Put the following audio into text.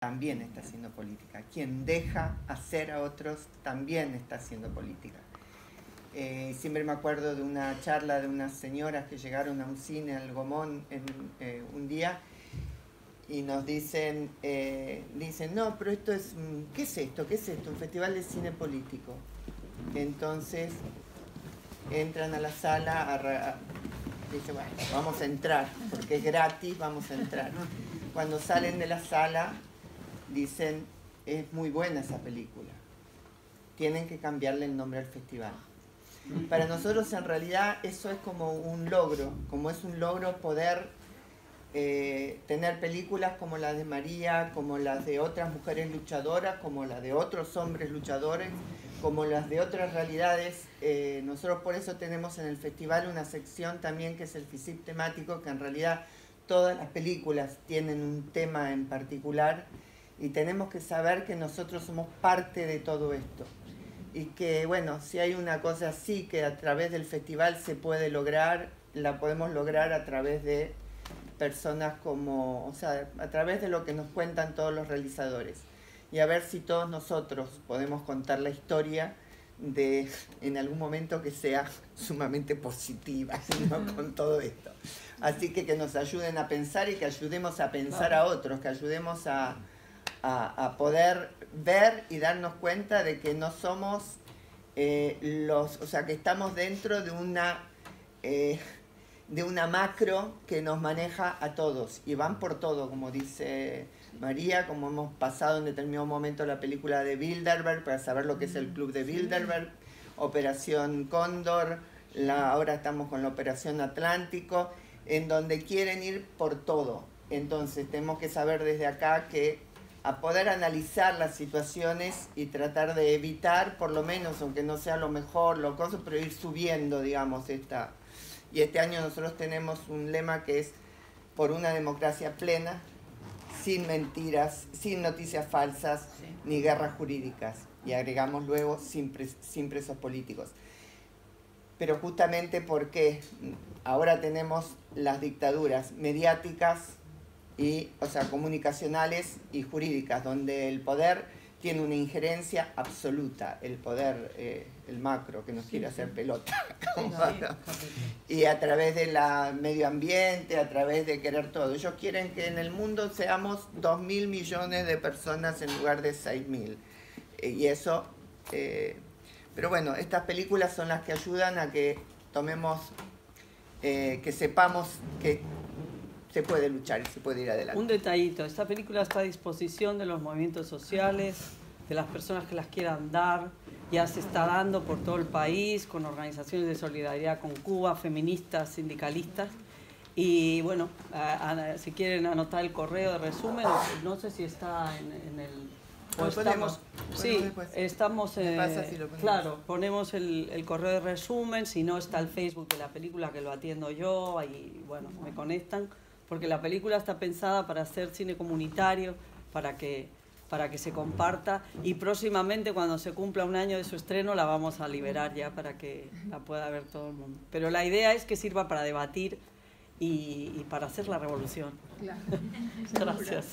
también está haciendo política. Quien deja hacer a otros también está haciendo política. Eh, siempre me acuerdo de una charla de unas señoras que llegaron a un cine, al Gomón, en, eh, un día y nos dicen, eh, dicen, no, pero esto es, mm, ¿qué es esto? ¿Qué es esto? Un festival de cine político. Entonces entran a la sala, a, dicen, bueno, vamos a entrar, porque es gratis, vamos a entrar. Cuando salen de la sala, dicen, es muy buena esa película. Tienen que cambiarle el nombre al festival. Para nosotros en realidad eso es como un logro, como es un logro poder eh, tener películas como la de María, como las de otras mujeres luchadoras, como las de otros hombres luchadores, como las de otras realidades. Eh, nosotros por eso tenemos en el festival una sección también que es el FISIP temático, que en realidad todas las películas tienen un tema en particular y tenemos que saber que nosotros somos parte de todo esto y que bueno, si hay una cosa así que a través del festival se puede lograr, la podemos lograr a través de personas como, o sea, a través de lo que nos cuentan todos los realizadores. Y a ver si todos nosotros podemos contar la historia de en algún momento que sea sumamente positiva con todo esto. Así que que nos ayuden a pensar y que ayudemos a pensar a otros, que ayudemos a, a, poder ver y darnos cuenta de que no somos eh, los, o sea, que estamos dentro de una, eh, de una macro que nos maneja a todos. Y van por todo, como dice María, como hemos pasado en determinado momento la película de Bilderberg para saber lo que es el club de Bilderberg, Operación Cóndor, la, ahora estamos con la Operación Atlántico, en donde quieren ir por todo. Entonces tenemos que saber desde acá que a poder analizar las situaciones y tratar de evitar, por lo menos, aunque no sea lo mejor, lo pero ir subiendo, digamos, esta. Y este año nosotros tenemos un lema que es por una democracia plena, sin mentiras, sin noticias falsas, ni guerras jurídicas. Y agregamos luego sin, sin presos políticos. Pero justamente porque ahora tenemos las dictaduras mediáticas, y, o sea, comunicacionales y jurídicas, donde el poder tiene una injerencia absoluta, el poder, eh, el macro, que nos quiere hacer pelota. y a través del medio ambiente, a través de querer todo. Ellos quieren que en el mundo seamos 2 mil millones de personas en lugar de 6 mil. Eh, y eso, eh, pero bueno, estas películas son las que ayudan a que tomemos, que sepamos que se puede luchar y se puede ir adelante. Un detallito, esta película está a disposición de los movimientos sociales, de las personas que las quieran dar, ya se está dando por todo el país con organizaciones de solidaridad con Cuba, feministas, sindicalistas. Y bueno, si quieren anotar el correo de resumen, no sé si está en, el... O estamos, sí, estamos, eh, claro, ponemos el, el, correo de resumen, si no está el Facebook de la película que lo atiendo yo, ahí, bueno, me conectan porque la película está pensada para hacer cine comunitario, para que, para que se comparta y próximamente cuando se cumpla un año de su estreno la vamos a liberar ya para que la pueda ver todo el mundo. Pero la idea es que sirva para debatir y, y para hacer la revolución. Gracias.